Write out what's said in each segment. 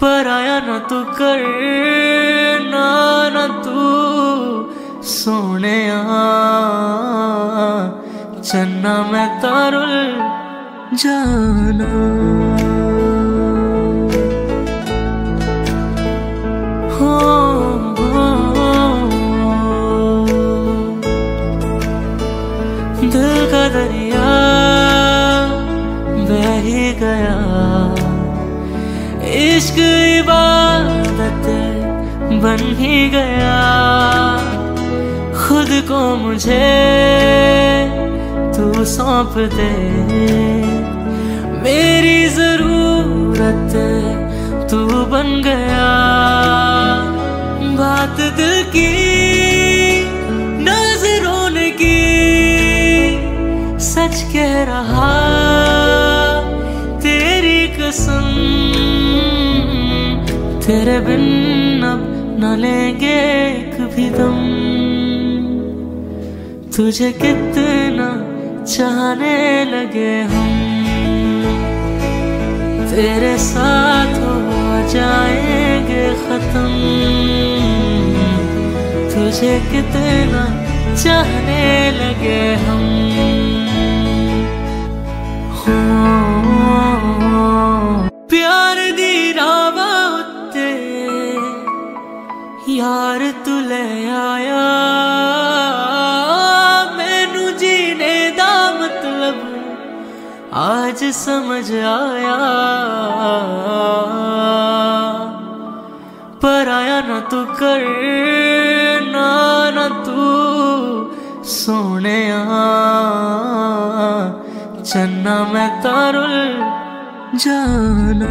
पर आया न तू कर ना न तू सोने चन्ना मैं तारुल जाना। हो, दिल का दरिया बह ही गया। इश्क इबादत बन ही गया। खुद को मुझे तू सौंप दे मेरी ज़रूरत तू बन गया। बात दिल की, नज़रों ने की। सच कह रहा, तेरी कसम। तेरे बिन अब न लेंगे एक भी दम। तुझे कितना चाहने लगे हम। तेरे साथ हो जाएँगे खत्म। तुझे कितना चाहने लगे हम। यार तू ले आया मैनू जीने दा मतलब आज समझ आया पर आया न तू कर ना न तू सोने चन्ना मैं तारुल जाना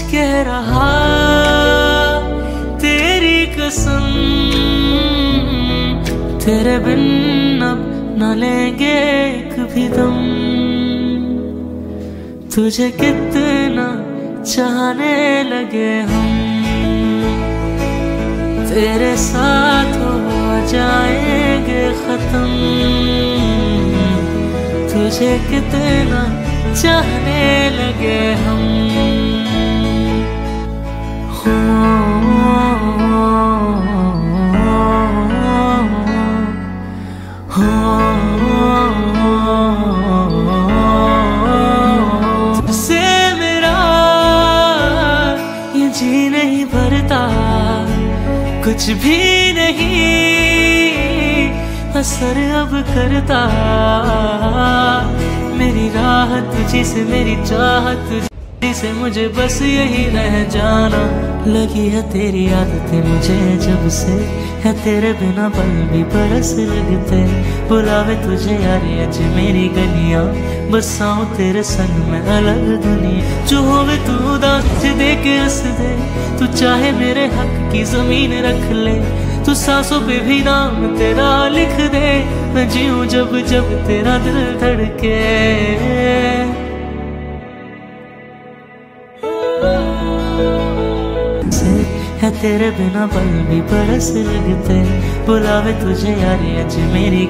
कह रहा, तेरी कसम तेरे बिन अब न लेंगे एक भी दम। तुझे कितना चाहने लगे हम। तेरे साथ हो जाएँगे खत्म। तुझे कितना चाहने लगे हम। नहीं भरता। कुछ भी नहीं, असर अब करता। मेरी राहत जिसे मेरी चाहत जिसे मुझे बस यही रह जाना। लगी है तेरी आदतें मुझे जब से। है तेरे बिना पल भी बरस लगते। बुलावे तुझे यारी अज मेरी गलियाँ। बस आऊँ तेरे संग में अलग दुनिया जो होवे तू दास दे के हंस दे। तू चाहे मेरे हक की ज़मीन रख ले। तू सांसों पे भी नाम तेरा लिख दे। मैं जीऊं जब जब तेरा दिल धड़के। है तेरे बिना पल भी बरस लगते। बुलावे तुझे यार अज मेरी